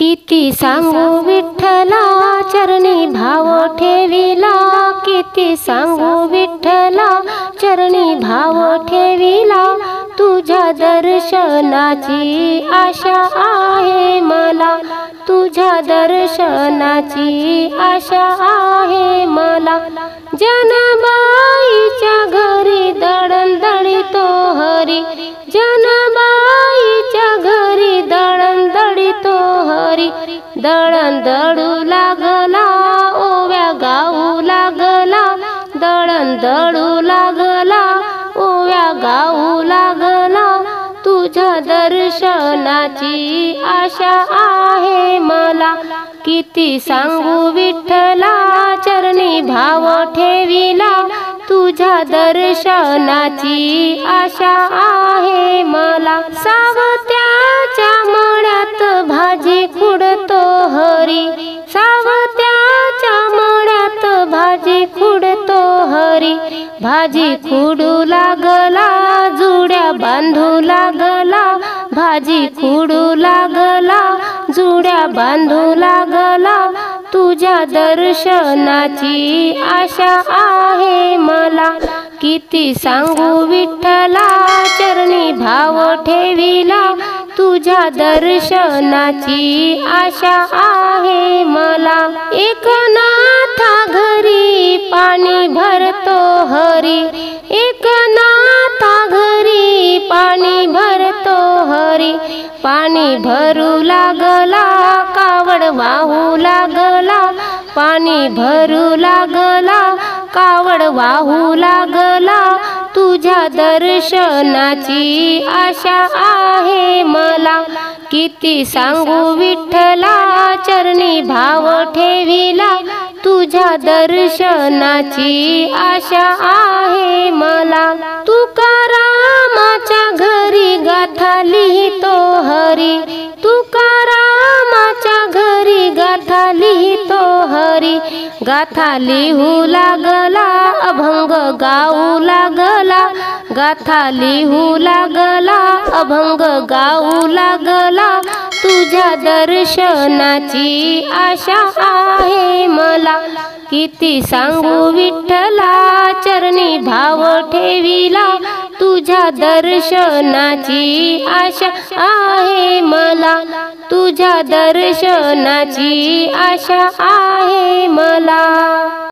किती सांगू विठ्ठला चरणी भाव ठेविला किती सांगू विठ्ठला चरणी भाव ठेविला तुझ्या दर्शनाची आशा आहे मला तुझ्या दर्शनाची आशा आहे मला. जनबाईच्या घरी दळण दळितो हरी हरी दळण दळू लागला ओव्या गाऊ लागला. दळण दळू लागला ओव्या गाऊ लागला. तुझ्या दर्शनाची आशा आहे मला. किती सांगू विठ्ठला चरणी भाव ठेविला. तुझ्या दर्शनाची आशा आहे मला. सावत्याच्या भाजी खुडू लागला जुड्या बांधू लागला. भाजी खुडू लागला जुड्या बांधू लागला. तुझ्या दर्शनाची आशा आहे मला. किती सांगू विठ्ठला चरणी भाव ठेविला. तुझ्या दर्शनाची आशा आहे मला. एकनाथा घरी पाणी एकनाथा घरी पाणी भरतो हरी. पाणी भरू लागला कावड वाहू लागला. पाणी भरू लागला कावड वाहू लागला. तुझ्या दर्शनाची आशा आहे मला. किती सांगू विठ्ठला चरणी भाव ठेविला. तुझ्या दर्शनाची आशा आहे मला. तुकारामाच्या घरी गाथा लिहितो हरी. तुकारामाच्या घरी गाथा लिहितो हरी. गाथा लिहू लागला अभंग गाऊ लागला. गाथा लिहू लागला अभंग गाऊ लागला. तुझ्या दर्शनाची आशा आहे मला. किती सांगू विठ्ठला चरणी भाव ठेविला. तुझ्या दर्शनाची आशा आहे मला. तुझ्या दर्शनाची आशा आहे मला.